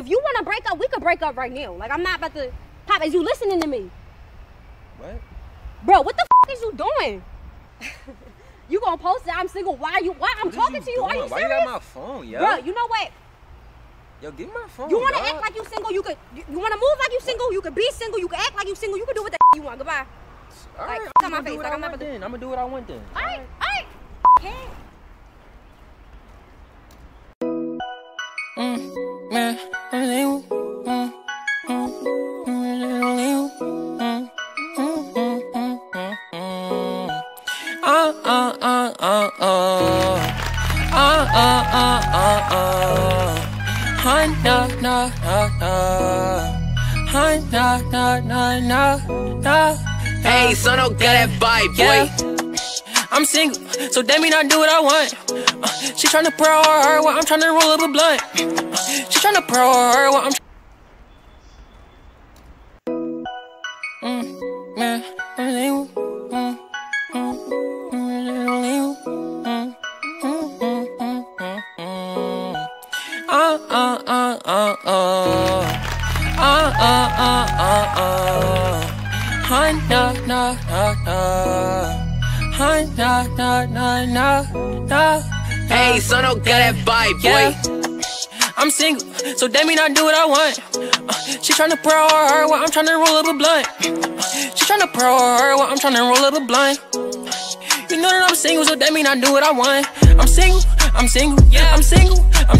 if you want to break up, we could break up right now. Like I'm not about to pop. Is you listening to me, What? bro? What the f- is you doing? you gonna post that I'm single? Why you? Why I'm What is talking to you? Are doing? you Why you got my phone, yo? Bro, you know what? Yo, give me my phone. You want to dog. act like you single? You could. You, you want to move like you single? You could be single. You could act like you single. You could do what the you want. Goodbye. All like, I'm gonna do face, what like, I I'm not want about to- then. I'm gonna do what I want then. All right, all right. Okay. Mm, man, Uh, uh, uh, uh, uh. Uh, uh, uh, uh, uh. Huh, no, no, no, no. Huh, no, no, no, no, no. Hey, son, don't get that vibe, boy. Yeah. I'm single, so that mean I do what I want. Uh, she tryna pro her while I'm tryna roll up a blunt. Uh, she tryna pro her while I'm. Mm, man, Uh, uh, uh, uh, uh. Uh, uh, uh, uh, uh. Huh, no, no, no, no. Huh, no, no, no, no, no. Hey, son, don't get that vibe, boy. Yeah. I'm single, so that mean I do what I want. Uh, she tryna pro her while I'm tryna roll up a blunt. Uh, she tryna pro her while I'm tryna roll up a blunt. You know that I'm single, so that mean I do what I want. I'm single, I'm single, single, I'm single, I'm single,